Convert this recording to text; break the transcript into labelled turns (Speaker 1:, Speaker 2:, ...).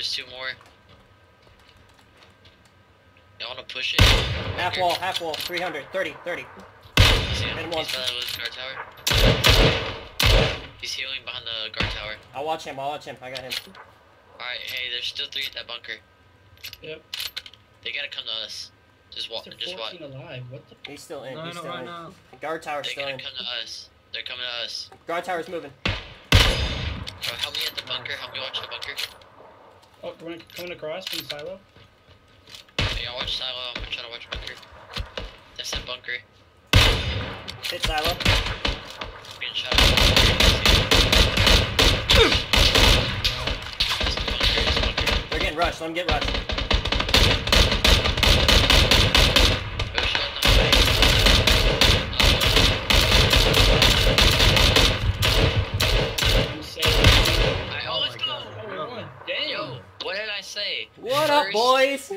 Speaker 1: there's two more. Y'all wanna push it?
Speaker 2: Half wall, half wall, 300, 30, 30.
Speaker 1: See him? He's
Speaker 2: once.
Speaker 1: by the guard tower. He's healing behind the guard tower.
Speaker 2: I'll watch him, I'll watch him. I got him.
Speaker 1: Alright, hey, there's still three at that bunker.
Speaker 3: Yep.
Speaker 1: They gotta come to us. Just walk.
Speaker 3: They're
Speaker 1: Just walk.
Speaker 3: alive. What the?
Speaker 2: He's still in,
Speaker 4: No,
Speaker 2: he's
Speaker 4: no,
Speaker 2: still
Speaker 4: right
Speaker 2: in.
Speaker 4: now.
Speaker 2: Guard tower's
Speaker 1: They
Speaker 2: still
Speaker 1: gotta come to us. They're coming to us.
Speaker 2: Guard tower's moving.
Speaker 1: Bro, help me at the bunker. Help me watch the bunker.
Speaker 3: Oh, we're coming across from silo.
Speaker 1: Hey, y'all watch silo. I'm gonna try to watch bunker. That's that bunker.
Speaker 2: Hit silo.
Speaker 1: I'm shot at. That's the bunker. That's the bunker.
Speaker 2: They're getting rushed, let them get rushed.
Speaker 1: Yo, what did say?
Speaker 2: What up, boys?